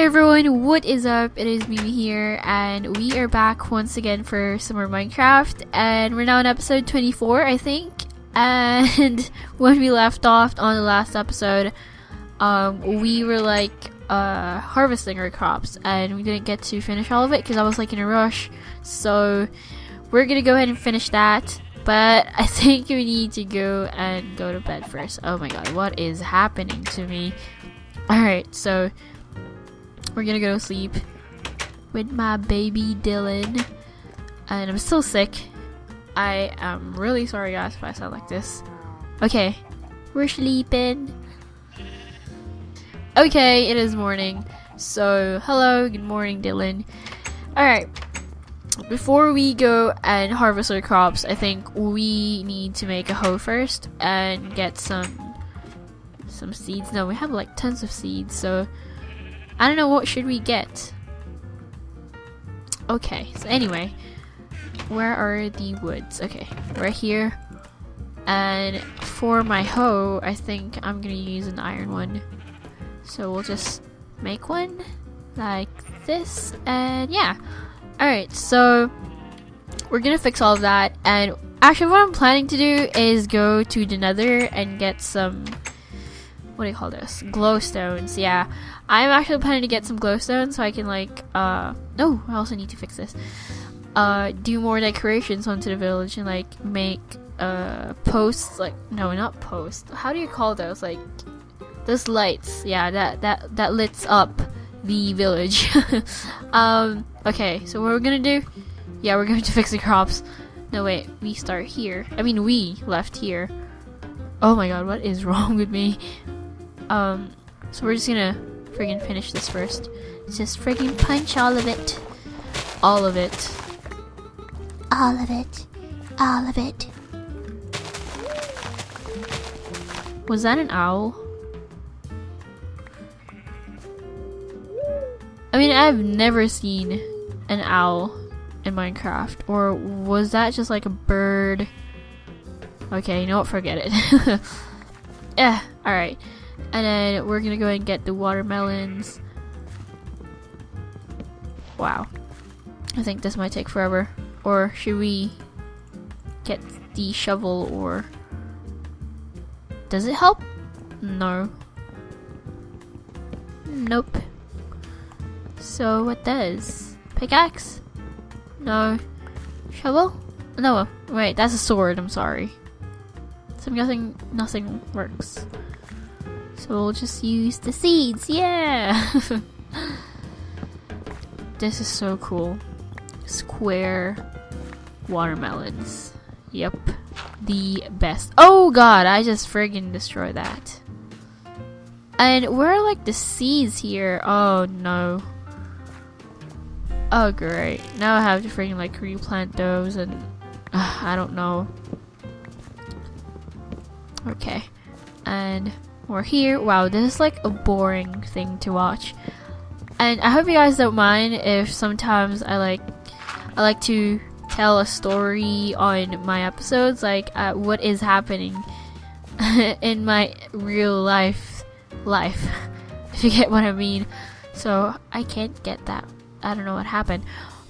Hey everyone, what is up? It is Mimi here, and we are back once again for some more Minecraft, and we're now on episode 24, I think. And when we left off on the last episode, um, we were like uh, harvesting our crops, and we didn't get to finish all of it because I was like in a rush. So we're gonna go ahead and finish that. But I think we need to go and go to bed first. Oh my god, what is happening to me? Alright, so we're gonna go to sleep with my baby Dylan. And I'm still sick. I am really sorry, guys, if I sound like this. Okay, we're sleeping. Okay, it is morning. So, hello, good morning, Dylan. Alright, before we go and harvest our crops, I think we need to make a hoe first and get some some seeds. No, we have like tons of seeds, so I don't know what should we get. Okay, so anyway, where are the woods? Okay, right here. And for my hoe, I think I'm gonna use an iron one. So we'll just make one like this, and yeah. Alright, so we're gonna fix all that, and actually, what I'm planning to do is go to the nether and get some what do you call this? Glowstones. Yeah, I'm actually planning to get some glowstones so I can like uh oh I also need to fix this. Uh, do more decorations onto the village and like make uh posts like no not posts. How do you call those? Like those lights. Yeah, that that that lights up the village. um. Okay, so what we're gonna do? Yeah, we're going to fix the crops. No wait, we start here. I mean, we left here. Oh my god, what is wrong with me? Um, so we're just gonna friggin' finish this first. Just friggin' punch all of it. All of it. All of it. All of it. Was that an owl? I mean, I've never seen an owl in Minecraft. Or was that just like a bird? Okay, you know what? Forget it. yeah, alright. And then we're gonna go ahead and get the watermelons. Wow. I think this might take forever. Or should we get the shovel or does it help? No. Nope. So what does? Pickaxe? No. Shovel? No, wait, that's a sword, I'm sorry. So I'm guessing nothing works. We'll just use the seeds, yeah! this is so cool. Square watermelons. Yep. The best. Oh god, I just friggin' destroyed that. And where are like the seeds here? Oh no. Oh great. Now I have to freaking like replant those and uh, I don't know. Okay. And we're here. Wow, this is like a boring thing to watch. And I hope you guys don't mind if sometimes I like I like to tell a story on my episodes like uh, what is happening in my real life life if you get what I mean. So I can't get that I don't know what happened.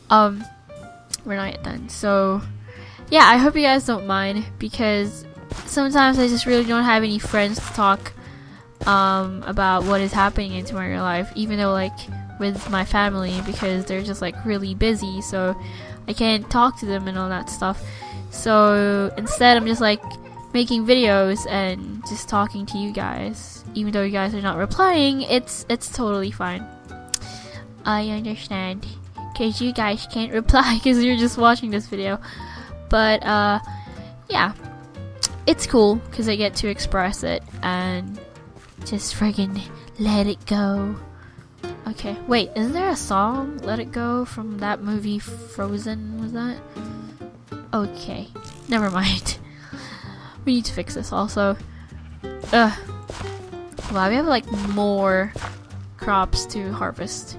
Um, we're not yet done. So, yeah, I hope you guys don't mind because sometimes I just really don't have any friends to talk um, about what is happening into my real life, even though like with my family because they're just like really busy, so I can't talk to them and all that stuff. So instead, I'm just like making videos and just talking to you guys, even though you guys are not replying. It's it's totally fine. I understand. Because you guys can't reply because you're just watching this video. But, uh, yeah. It's cool because I get to express it and just friggin' let it go. Okay, wait, is there a song, Let It Go, from that movie Frozen? Was that? Okay, never mind. we need to fix this also. Ugh. Wow, we have like more crops to harvest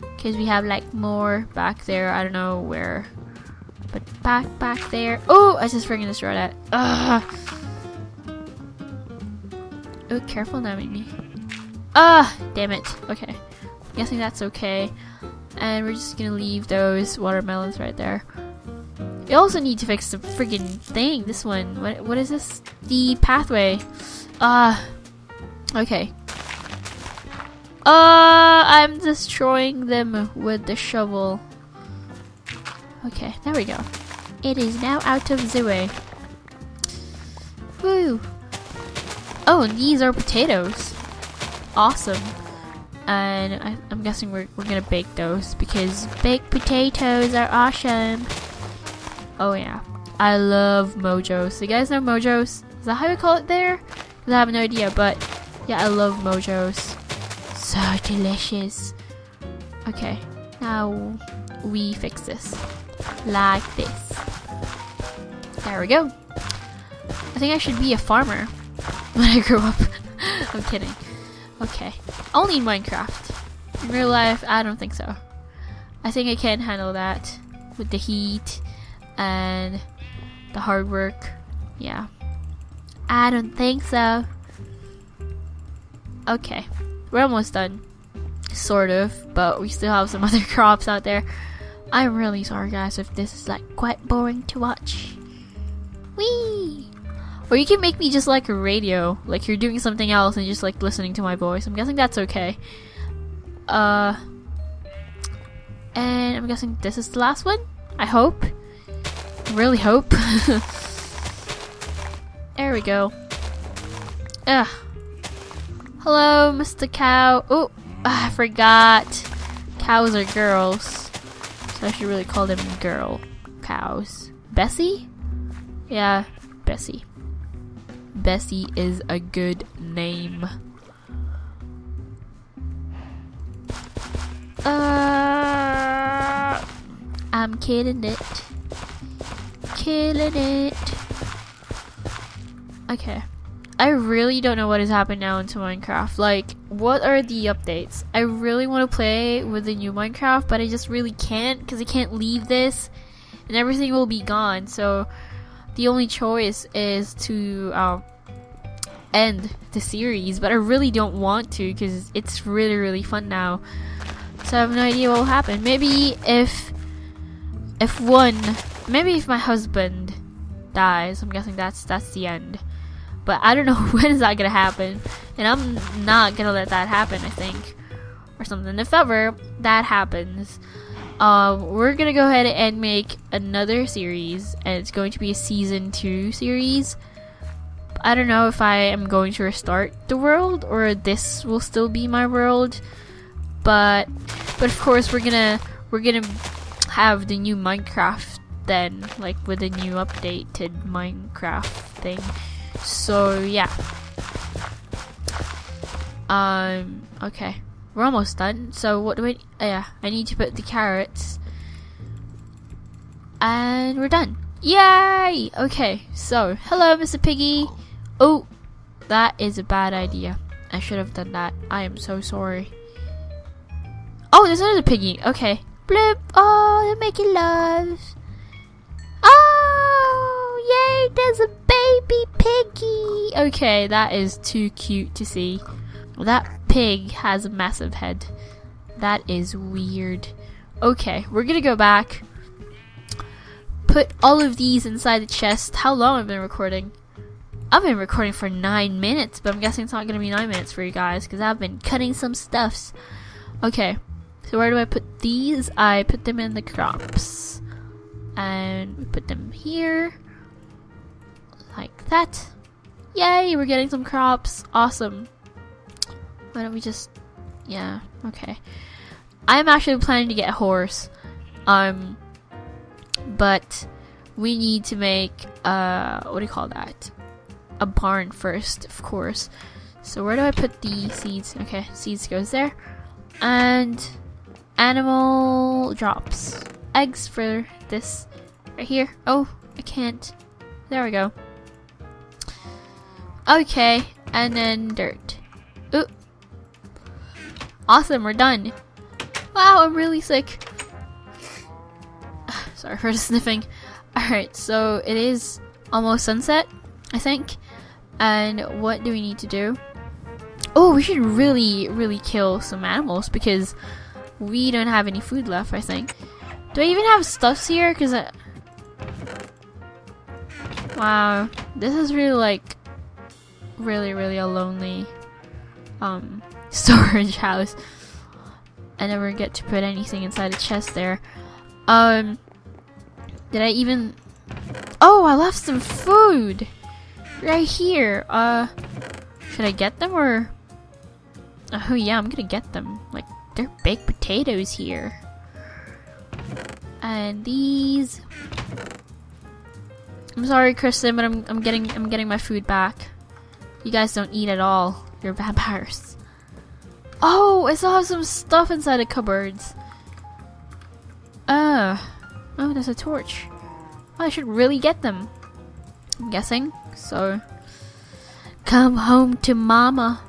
because we have like more back there. I don't know where, but back back there. Oh, I just friggin' destroyed that. Ugh. Oh, careful now, Mimi. Ah, damn it. Okay, I'm guessing that's okay. And we're just gonna leave those watermelons right there. We also need to fix the freaking thing. This one. What? What is this? The pathway. Ah. Uh, okay. Uh, I'm destroying them with the shovel. Okay, there we go. It is now out of the way. Woo! Oh, and these are potatoes. Awesome. And I, am guessing we're, we're gonna bake those because baked potatoes are awesome. Oh yeah. I love mojos. So you guys know mojos? Is that how we call it there? I have no idea, but yeah, I love mojos. So delicious. Okay, now we fix this. Like this. There we go. I think I should be a farmer when I grow up. I'm kidding. Okay. Only in Minecraft. In real life, I don't think so. I think I can handle that with the heat and the hard work. Yeah. I don't think so. Okay. We're almost done. Sort of, but we still have some other crops out there. I'm really sorry guys if this is like quite boring to watch. Whee! Or you can make me just like a radio, like you're doing something else and just like listening to my voice. I'm guessing that's okay. Uh, and I'm guessing this is the last one. I hope. Really hope. there we go. Ugh. Hello, Mr. Cow. Oh, I forgot. Cows are girls. So I should really call them girl cows. Bessie? Yeah, Bessie. Bessie is a good name. Uh, I'm killing it. Killing it. Okay. I really don't know what has happened now into Minecraft. Like, what are the updates? I really want to play with the new Minecraft, but I just really can't because I can't leave this and everything will be gone. So, the only choice is to um, end the series, but I really don't want to because it's really, really fun now. So I have no idea what will happen. Maybe if if one, maybe if my husband dies, I'm guessing that's that's the end. But I don't know when is that gonna happen, and I'm not gonna let that happen. I think, or something. If ever that happens, um, we're gonna go ahead and make another series, and it's going to be a season two series. I don't know if I am going to restart the world or this will still be my world, but but of course we're gonna we're gonna have the new Minecraft then, like with the new updated Minecraft thing. So yeah. Um. Okay. We're almost done. So what do we? Oh, yeah, I need to put the carrots, and we're done. Yay! Okay. So hello, Mr. Piggy. Oh, that is a bad idea. I should have done that. I am so sorry. Oh, there's another piggy. Okay. Bloop. Oh, they're making love. Oh, yay! There's a baby piggy. Okay, that is too cute to see. That pig has a massive head. That is weird. Okay, we're gonna go back. Put all of these inside the chest. How long have I been recording? I've been recording for nine minutes, but I'm guessing it's not gonna be nine minutes for you guys because I've been cutting some stuffs. Okay, so where do I put these? I put them in the crops. And we put them here. Like that. Yay, we're getting some crops. Awesome. Why don't we just... Yeah, okay. I'm actually planning to get a horse. Um, but we need to make, uh, what do you call that? A barn first, of course. So where do I put the seeds? Okay, seeds goes there. And animal drops. Eggs for this right here. Oh, I can't. There we go. Okay, and then dirt. Ooh, Awesome, we're done. Wow, I'm really sick. Sorry for the sniffing. Alright, so it is almost sunset, I think. And what do we need to do? Oh, we should really, really kill some animals because we don't have any food left, I think. Do I even have stuffs here? Because I... Wow, this is really like really, really a lonely um storage house. I never get to put anything inside a chest there. Um, did I even? Oh, I left some food right here. Uh, should I get them or? Oh yeah, I'm gonna get them. Like they're baked potatoes here. And these. I'm sorry, Kristen, but I'm I'm getting I'm getting my food back. You guys don't eat at all. You're vampires. Oh, I still have some stuff inside the cupboards. Uh, oh, there's a torch. I should really get them. I'm guessing. So, come home to mama.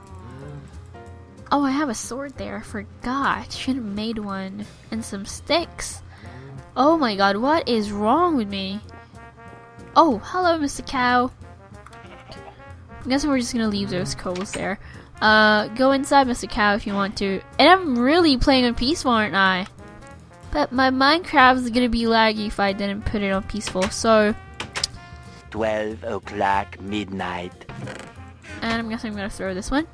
Oh, I have a sword there. I forgot. Should have made one. And some sticks. Oh my god, what is wrong with me? Oh, hello, Mr. Cow. I guess we're just gonna leave those coals there. Uh, go inside, Mr. Cow, if you want to. And I'm really playing on peaceful, aren't I? But my Minecraft is gonna be laggy if I didn't put it on peaceful, so... 12 o'clock midnight. And I'm guessing I'm gonna throw this one.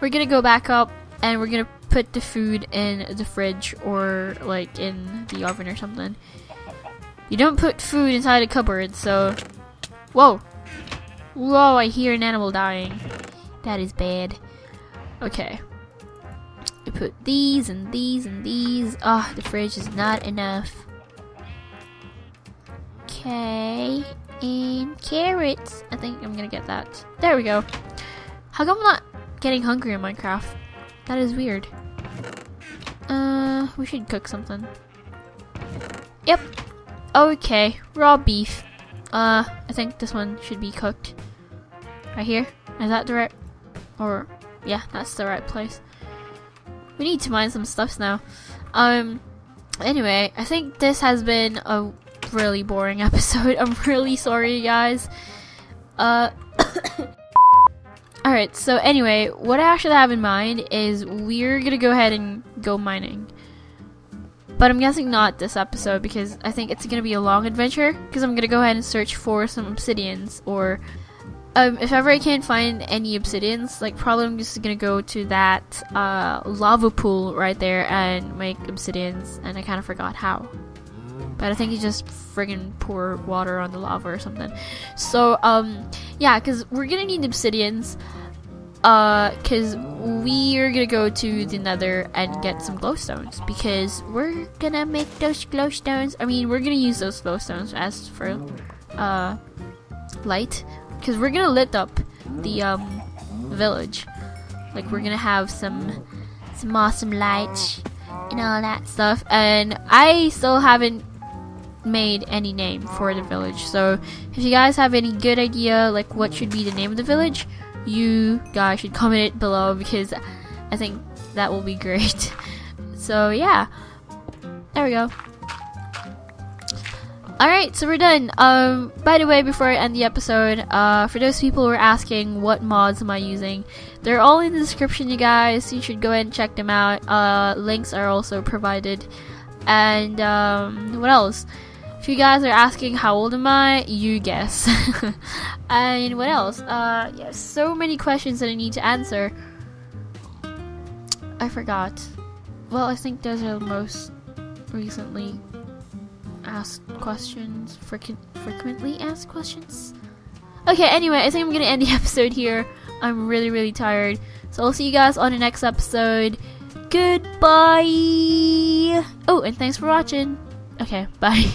We're gonna go back up, and we're gonna put the food in the fridge, or, like, in the oven or something. You don't put food inside a cupboard, so... Whoa! Whoa, I hear an animal dying. That is bad. Okay. I put these and these and these. Ah, oh, the fridge is not enough. Okay. And carrots. I think I'm gonna get that. There we go. How come I'm not getting hungry in Minecraft? That is weird. Uh, we should cook something. Yep. Okay, raw beef. Uh, I think this one should be cooked. Right here? Is that the right... Or... Yeah, that's the right place. We need to mine some stuffs now. Um, anyway, I think this has been a really boring episode. I'm really sorry, guys. Uh... Alright, so anyway, what I actually have in mind is we're gonna go ahead and go mining. But I'm guessing not this episode because I think it's gonna be a long adventure because I'm gonna go ahead and search for some obsidians or um, if ever I can't find any obsidians, like probably I'm just gonna go to that uh, lava pool right there and make obsidians, and I kind of forgot how. But I think you just friggin' pour water on the lava or something. So, um, yeah, because we're gonna need obsidians, uh, because we are gonna go to the nether and get some glowstones, because we're gonna make those glowstones. I mean, we're gonna use those glowstones as for, uh, light because we're gonna lit up the um, village. Like we're gonna have some some awesome lights and all that stuff. And I still haven't made any name for the village. So if you guys have any good idea, like what should be the name of the village, you guys should comment it below because I think that will be great. so yeah, there we go. Alright, so we're done. Um, by the way, before I end the episode, uh, for those people who are asking what mods am I using, they're all in the description, you guys. You should go ahead and check them out. Uh, links are also provided. And, um, what else? If you guys are asking how old am I, you guess. and what else? Uh, yeah, so many questions that I need to answer. I forgot. Well, I think those are the most recently asked questions, frequently asked questions. Okay, anyway, I think I'm gonna end the episode here. I'm really, really tired. So I'll see you guys on the next episode. Goodbye! Oh, and thanks for watching. Okay, bye.